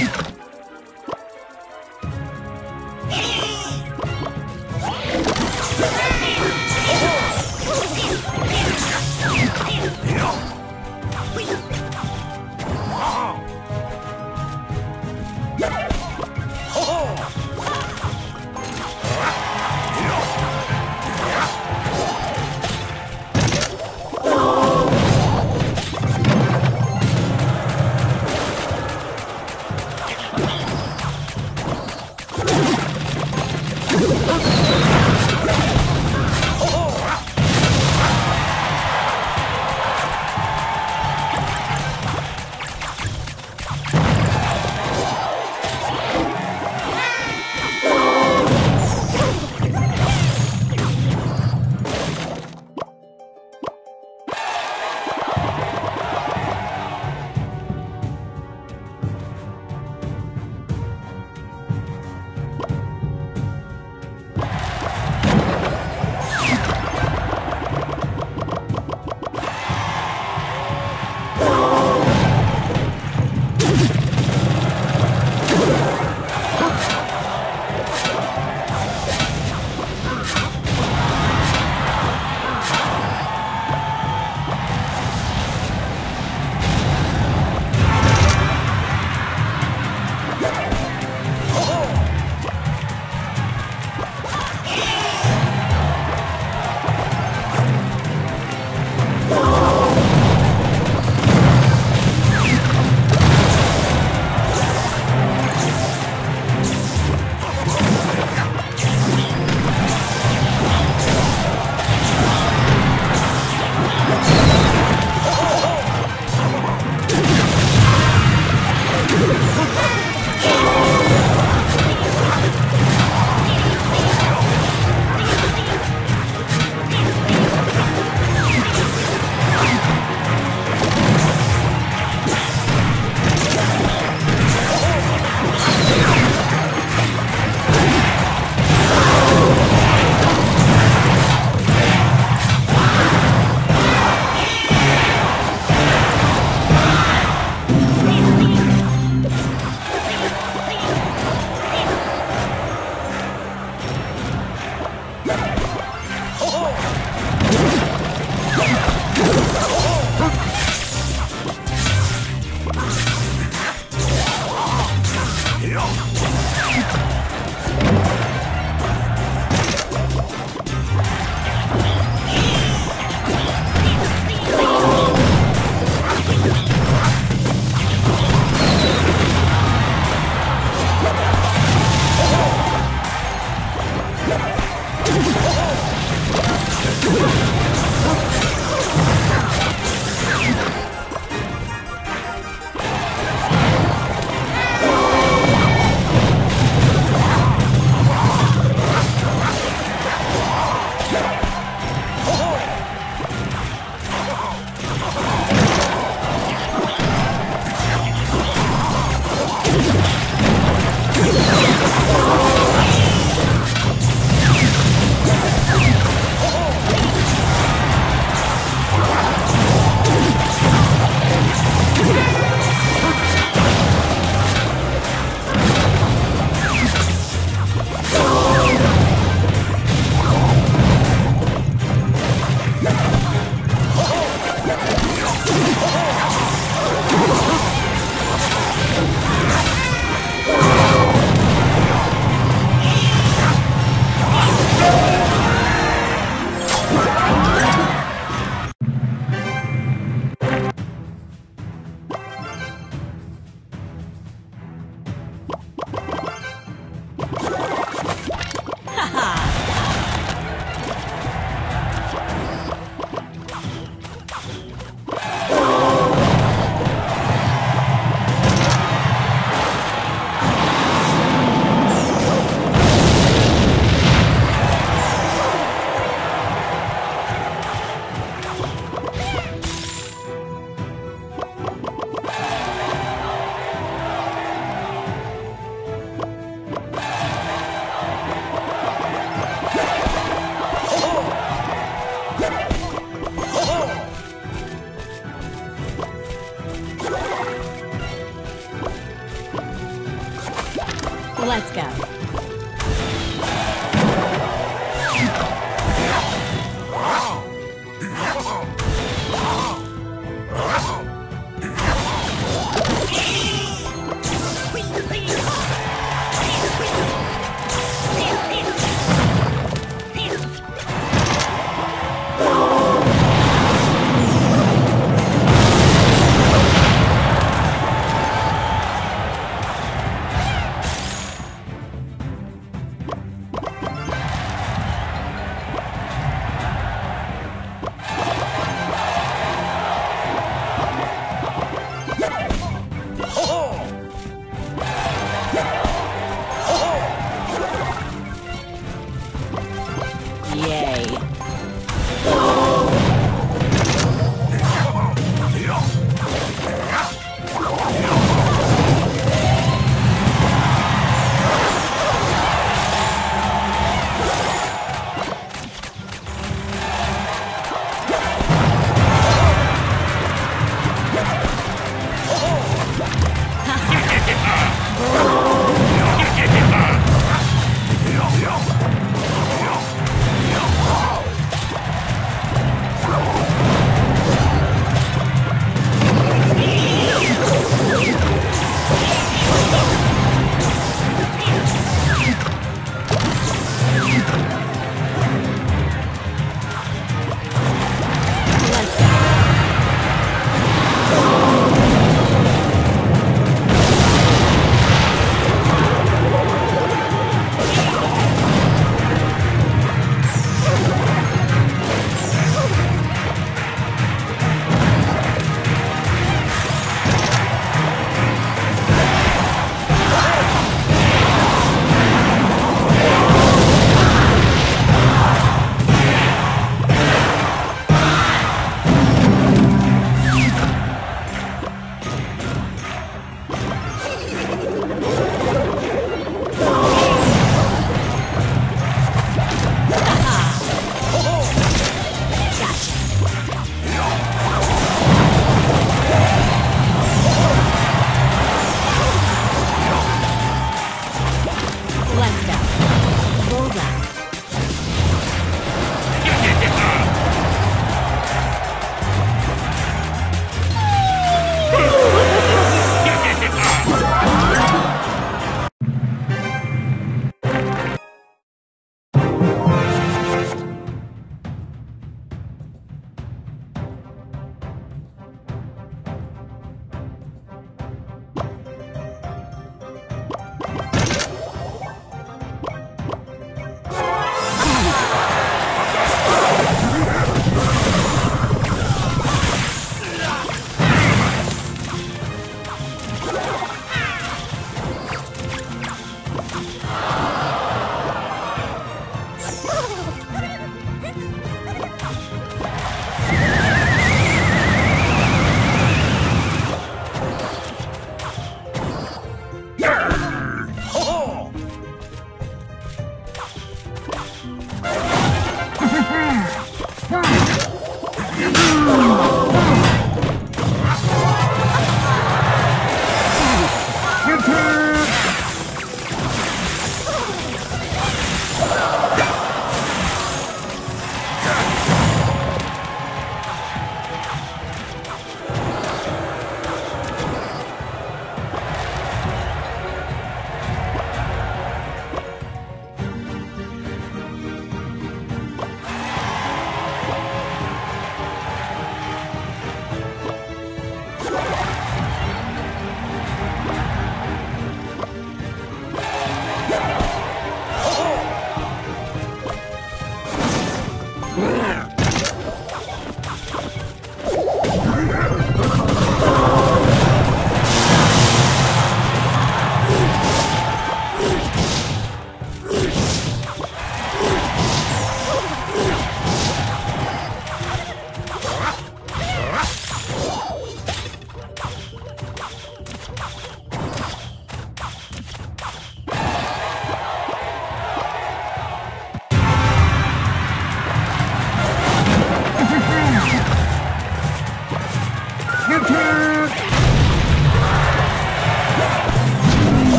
you. you Let's